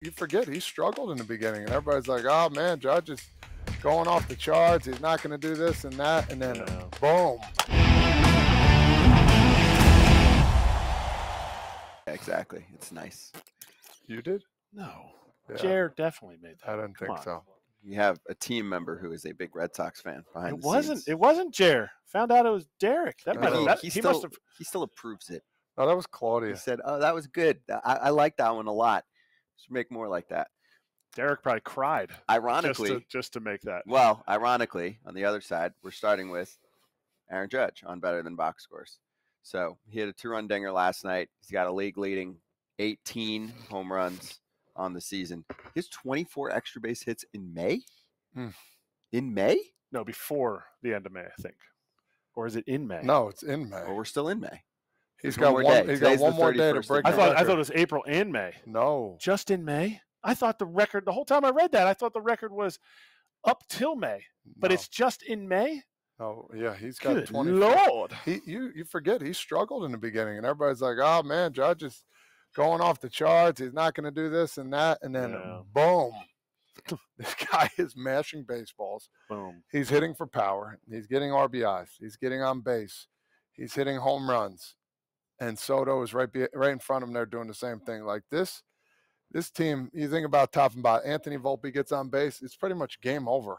you forget he struggled in the beginning, and everybody's like, "Oh man, Judge is going off the charts. He's not going to do this and that," and then Yeah. boom. Exactly. It's nice. You did? No. Yeah, Jared definitely made that. I didn't Come think on. so. You have a team member who is a big Red Sox fan behind It the wasn't. scenes. It wasn't Jer. Found out it was Derek. That No, might he- have. That, he, he still must have. he still approves it. No, that was Claudia. He Claudia. said, "Oh, that was good. I, I like that one a lot. Should make more like that." Derek probably cried just Ironically, to, just to make that. well, ironically, on the other side, we're starting with Aaron Judge on better than box scores. So he had a two-run dinger last night. He's got a league-leading 18 home runs on the season. His 24 extra base hits in May. Hmm. In May? No, before the end of May, I think. Or is it in May? No, it's in May. Well, we're still in May. He's there's got one one. more day. He's got one more day to 31st of break. I the thought. I thought it was April and May. No, Just in May. I thought the record. The whole time I read that, I thought the record was up till May, but no, it's just in May. Oh Yeah, he's got Good twenty. lord! He, you, you forget he struggled in the beginning, and everybody's like, "Oh man, Judge is going off the charts. He's not going to do this and that," and then Yeah. boom, this guy is mashing baseballs. Boom. He's hitting for power. He's getting RBIs. He's getting on base. He's hitting home runs. And Soto is right be, right in front of them. They're doing the same thing. Like this, this team, you think about top and bottom. Anthony Volpe gets on base. It's pretty much game over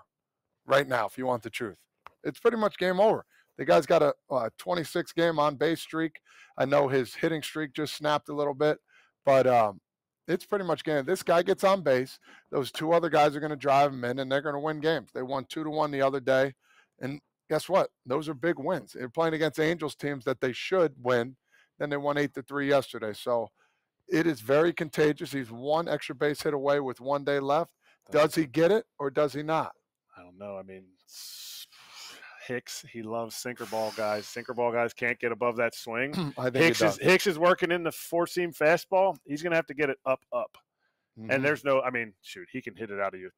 right now, if you want the truth. It's pretty much game over. The guy's got a, uh 26 game on base streak. I know his hitting streak just snapped a little bit, but um, it's pretty much game. This guy gets on base. Those two other guys are going to drive him in, and they're going to win games. They won two to one the other day, and guess what? Those are big wins. They're playing against Angels teams that they should win. Then they won eight to three yesterday. So it is very contagious. He's one extra base hit away with one day left. Does he get it or does he not? I don't know. I mean, Hicks, he loves sinker ball guys. Sinker ball guys can't get above that swing. I think Hicks is. Hicks is working in the four seam fastball. He's gonna have to get it up, up. Mhm. And there's no. I mean, shoot, he can hit it out of Yo-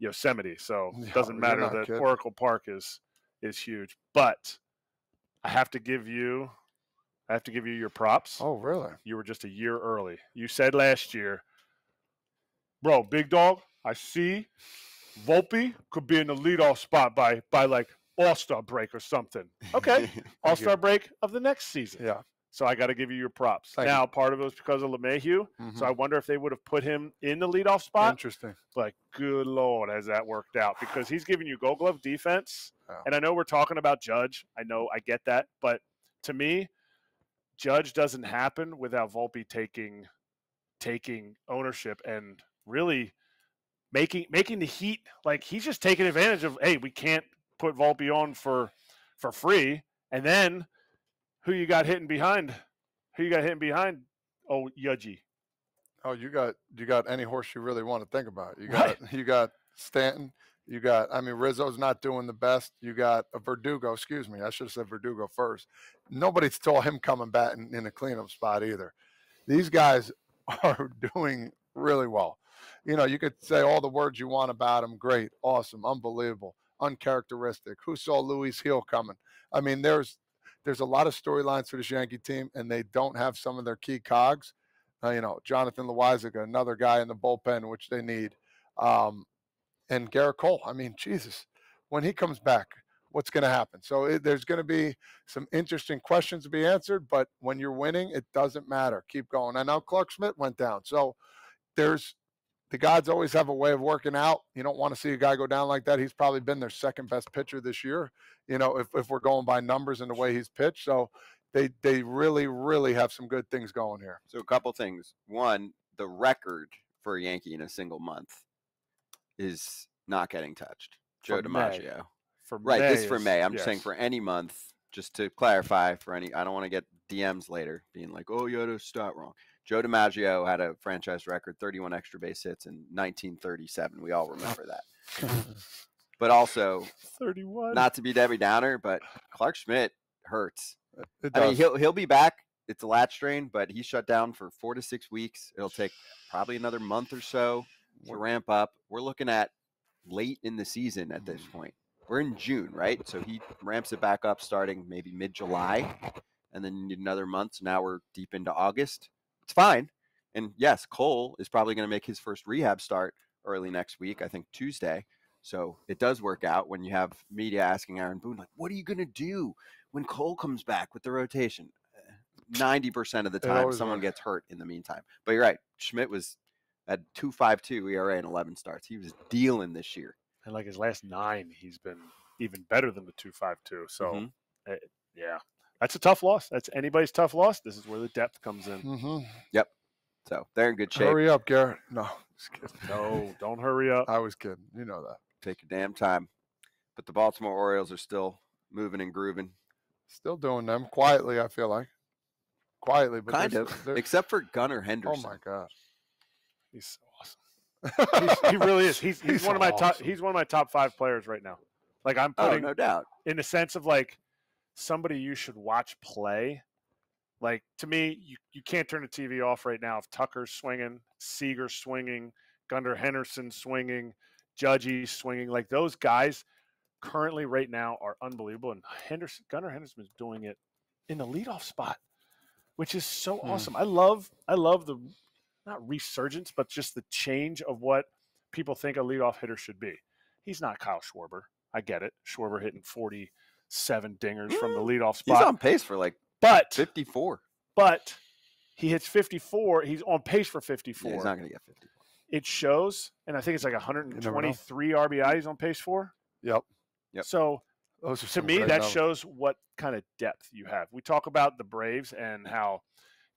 Yosemite, so it doesn't matter that kidding. Oracle Park is is huge. But I have to give you, I have to give you your props. Oh, really? You were just a year early. You said last year, bro, big dog. I see Volpe could be in the leadoff spot by by like All Star break or something. Okay, All Star break of the next season. Yeah. So I got to give you your props. Thank you. now, part of it was because of LeMahieu. Mhm. So I wonder if they would have put him in the leadoff spot. Interesting. Like, good lord, has that worked out? Because he's giving you Gold Glove defense, and I know we're talking about Judge. I know I get that, but to me, Judge doesn't happen without Volpe taking taking ownership and really making making the Heat like he's just taking advantage of. Hey, we can't put Volpe on for for free, and then who you got hitting behind? Who you got hitting behind? Oh, Yudgy. Oh, you got you got any horse you really want to think about. You Right. got you got Stanton. You got I mean Rizzo's not doing the best. You got a Verdugo. Excuse me, I should have said Verdugo first. Nobody saw him coming back in, in a cleanup spot either. These guys are doing really well. You know, you could say all the words you want about him. Great, awesome, unbelievable, uncharacteristic. Who saw Luis Gil coming? I mean, there's there's a lot of storylines for this Yankee team, and they don't have some of their key cogs. Uh, you know, Jonathan Loáisiga, another guy in the bullpen, which they need. Um, and Gerrit Cole. I mean, Jesus, when he comes back, what's going to happen? So it, there's going to be some interesting questions to be answered, but when you're winning, it doesn't matter. Keep going. I know Clarke Schmidt went down. So there's the gods always have a way of working out. You don't want to see a guy go down like that. He's probably been their second best pitcher this year, you know, if, if we're going by numbers and the way he's pitched. So they they really, really have some good things going here. So a couple things. One, the record for a Yankee in a single month is not getting touched. Joe For May. DiMaggio. For Right, May this for May. I'm just saying for any month, just to clarify for any I don't want to get DMs later being like, oh, you had a stat wrong. Joe DiMaggio had a franchise record, 31 extra base hits in 1937. We all remember that. But also, 31. not to be Debbie Downer, but Uh, Clarke Schmidt hurts. It I mean, he'll he'll be back. It's a lat strain, but he's shut down for four to six weeks. It'll take probably another month or so to ramp up. We're looking at late in the season at this point. We're in June, right? So he ramps it back up starting maybe mid July, and then you need another month. So now we're deep into August. It's fine. And yes, Cole is probably going to make his first rehab start early next week, I think Tuesday. So it does work out when you have media asking Aaron Boone, like, what are you going to do when Cole comes back with the rotation? Eh, 90% of the time, someone works. gets hurt in the meantime. But you're right. Schmidt was at 2.52 ERA and 11 starts. He was dealing this year. And like his last nine, he's been even better than the two five two. So Mhm. eh, yeah, that's a tough loss. That's anybody's tough loss. This is where the depth comes in. hmm So they're in good shape. Hurry up, Gerrit. No, just kidding. No, don't hurry up. I was kidding. You know that. Take your damn time. But the Baltimore Orioles are still moving and grooving. Still doing them quietly. I feel like quietly, but kind they're of. st- they're- Except for Gunnar Henderson. oh my god. He's so awesome. He's, he really is. He's, he's, He's one of my top. He's one of my top five players right now. Like I'm putting, Oh, putting no doubt. in the sense of like somebody you should watch play. Like to me, you, you can't turn the TV off right now if Tucker's swinging, Seager's swinging, Gunnar Henderson swinging, Judgy swinging. Like those guys currently right now are unbelievable. And Henderson, Gunnar Henderson is doing it in the leadoff spot, which is so Hmm. awesome. I love I love the not resurgence, but just the change of what people think a leadoff hitter should be. He's not Kyle Schwarber. I get it. Schwarber hitting 47 dingers from the mm, leadoff spot. He's on pace for like but 54. but he hits 54. He's on pace for Yeah, 54. he's not going to get 50. it shows, and I think it's like 123 RBI he's on pace for. Yep. Yep. So Those to me, that numbers. shows what kind of depth you have. We talk about the Braves and how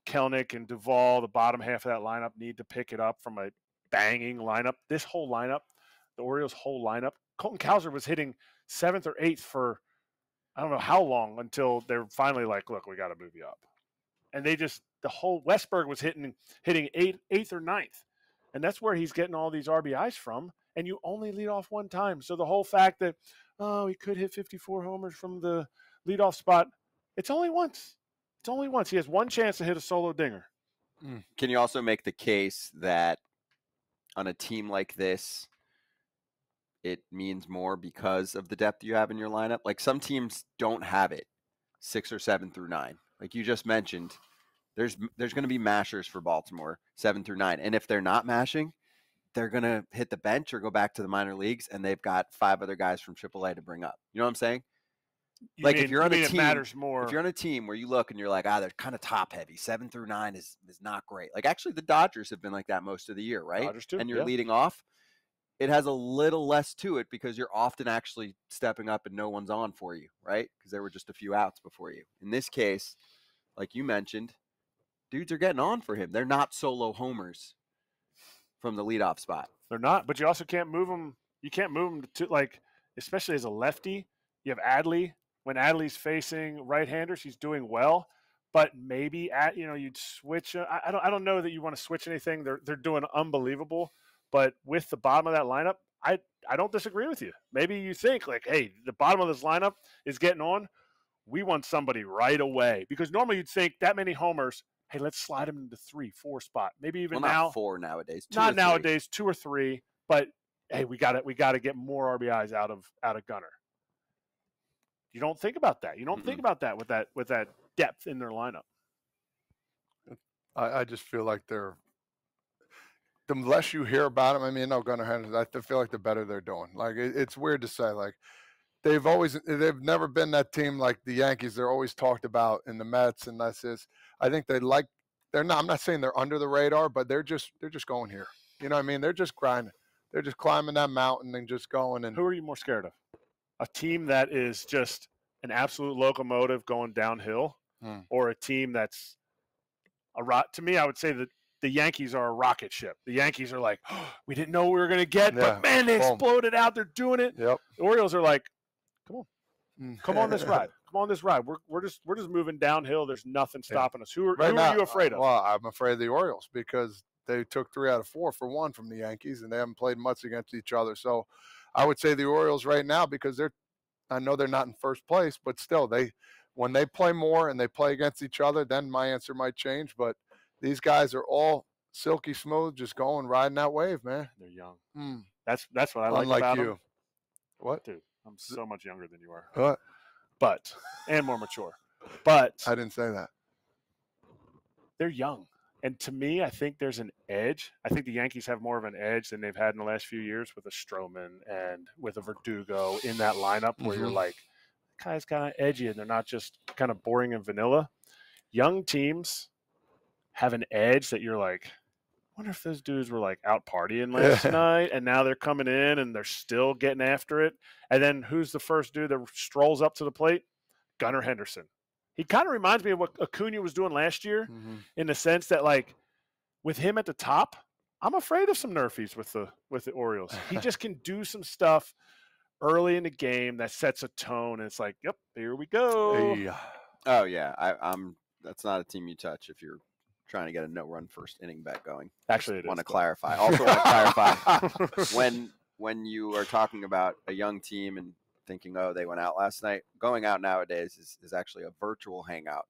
Kelenic and Duvall, the bottom half of that lineup, need to pick it up from a banging lineup. This whole lineup, the Orioles' whole lineup, Colton Cowser was hitting seventh or eighth for I don't know how long until they're finally like, look, we got to move you up. And they just the whole Westburg was hitting hitting eighth, eighth or ninth, and that's where he's getting all these RBIs from. And you only lead off one time, so the whole fact that oh, he could hit 54 homers from the leadoff spot. It's only once. It's only once. He has one chance to hit a solo dinger. Mm. Can you also make the case that on a team like this, it means more because of the depth you have in your lineup? Like some teams don't have it six or seven through nine. Like you just mentioned, there's there's going to be mashers for Baltimore seven through nine, and if they're not mashing, they're going to hit the bench or go back to the minor leagues, and they've got five other guys from AAA to bring up. You know what I'm saying? You Like, if you're you on a team- matters more. If you're on a team where you look and you're like, ah, they're kind of top heavy, seven through nine is is not great. Like actually, the Dodgers have been like that most of the year, right? Dodgers too, and you're yeah. leading off. It has a little less to it because you're often actually stepping up and no one's on for you, right? Because there were just a few outs before you. In this case, like you mentioned, dudes are getting on for him. They're not solo homers from the leadoff spot. They're not, but you also can't move them. You can't move them to like, especially as a lefty. You have Adley. When Adley's facing right-handers, he's doing well. But maybe at you know you'd switch. uh, I, I don't. I don't know that you want to switch anything. They're they're doing unbelievable. But with the bottom of that lineup, I I don't disagree with you. Maybe you think like, hey, the bottom of this lineup is getting on. We want somebody right away because normally you'd think that many homers. Hey, let's slide him into three, four spot. Maybe even well, now not four nowadays. two not nowadays, two or three, but hey, we got to we got to get more RBIs out of out of Gunnar. You don't think about that. You don't think about that with that with that depth in their lineup. I, I just feel like they're the less you hear about them. I mean, no Gunnar Henderson. I feel like the better they're doing. Like it, it's weird to say. Like they've always they've never been that team like the Yankees. They're always talked about in the Mets, and that's just. I think they like. They're not. I'm not saying they're under the radar, but they're just they're just going here. You know what I mean? They're just grinding. They're just climbing that mountain and just going and Who are you more scared of? A team that is just an absolute locomotive going downhill, Hmm. or a team that's a rot? To me, I would say that the Yankees are a rocket ship. The Yankees are like, we didn't know what we were going to get, Yeah, but man, they boom. exploded out. They're doing it. yep. The Orioles are like, come on come on this ride. Come on this ride. We're, we're just we're just moving downhill. There's nothing Yeah. stopping us. Who are, Right who now, are you afraid of? Well, I'm afraid of the Orioles because they took three out of four for one from the Yankees, and they haven't played much against each other. So, I would say the Orioles right now because they're, I know they're not in first place, but still they, when they play more and they play against each other, then my answer might change. But these guys are all silky smooth, just going riding that wave, man. They're young. Mm, That's that's what I like unlike about you. them. What? Dude, I'm so much younger than you are, What? but and more mature. But I didn't say that. they're young. And to me, I think there's an edge. I think the Yankees have more of an edge than they've had in the last few years with a Stroman and with a Verdugo in that lineup where you're Mhm. like, guy's kind of edgy and they're not just kind of boring and vanilla. Young teams have an edge that you're like, I wonder if those dudes were like out partying last night and now they're coming in and they're still getting after it. And then who's the first dude that strolls up to the plate? Gunnar Henderson. He kind of reminds me of what Acuna was doing last year Mhm. in the sense that like with him at the top, I'm afraid of some nerfies with the with the Orioles. He just can do some stuff early in the game that sets a tone and it's like, yep, here we go. Hey, Oh yeah, I, I'm. That's not a team you touch if you're trying to get a no-run first inning bet going. Actually, it want to clarify. Also want to clarify when when you are talking about a young team and thinking, oh, they went out last night. Going out nowadays is, is actually a virtual hangout.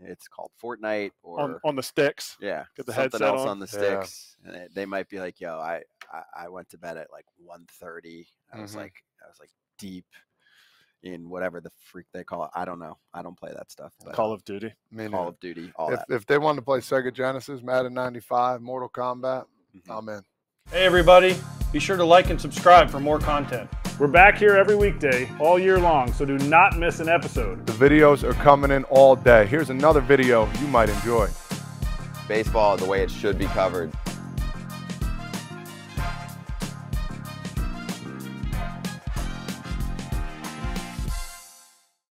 It's called Fortnite or on, on the sticks. yeah, get the something headset else on. on, the Yeah. sticks. And they, they might be like, yo, I, I I went to bed at like 1.30. I was Mhm. like I was like deep in whatever the freak they call it. I don't know. I don't play that stuff. But Call of Duty. me Call neither. of Duty, all if, that. if they wanted to play Sega Genesis, Madden 95, Mortal Kombat, Mhm. I'm in. Hey, everybody. Be sure to like and subscribe for more content. We're back here every weekday, all year long, so do not miss an episode. The videos are coming in all day. Here's another video you might enjoy. Baseball the way it should be covered